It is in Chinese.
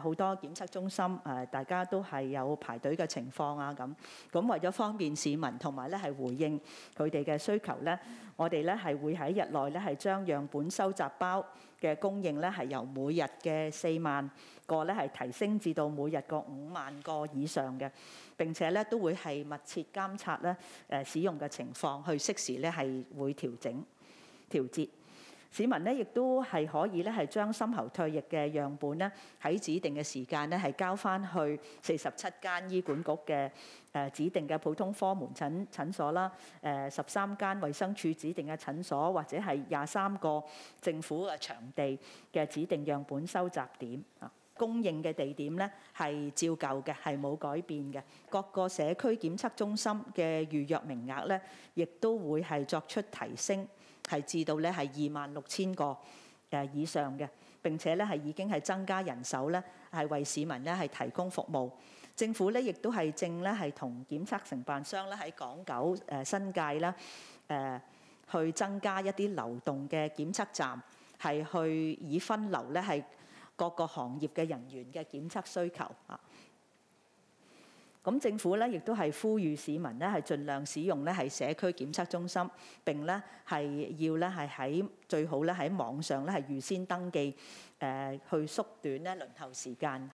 好多檢測中心誒，大家都係有排隊嘅情況啊咁。咁為咗方便市民同埋咧係回應佢哋嘅需求咧，我哋咧係會喺日內咧係將樣本收集包嘅供應咧係由每日嘅四萬個咧係提升至到每日個五萬個以上嘅。並且咧都會係密切監察咧誒使用嘅情況，去適時咧係會調整調節。市民咧亦都係可以咧係將深喉唾液嘅樣本咧喺指定嘅時間咧係交翻去四十七間醫管局嘅誒指定嘅普通科門診診所啦，誒十三間衛生署指定嘅診所或者係廿三個政府嘅場地嘅指定樣本收集點啊。供應嘅地點咧係照舊嘅，係冇改變嘅。各個社區檢測中心嘅預約名額咧，亦都會係作出提升。係至到咧係二萬六千個誒以上嘅，並且咧係已經係增加人手咧，係為市民咧係提供服務。政府咧亦都係正咧係同檢測承辦商咧喺港九誒新界啦誒去增加一啲流動嘅檢測站，係去以分流咧係各個行業嘅人員嘅檢測需求啊。咁政府咧亦都係呼籲市民咧係盡量使用咧係社區檢測中心，並咧係要咧係喺最好咧喺網上咧係預先登記，誒去縮短咧輪候時間。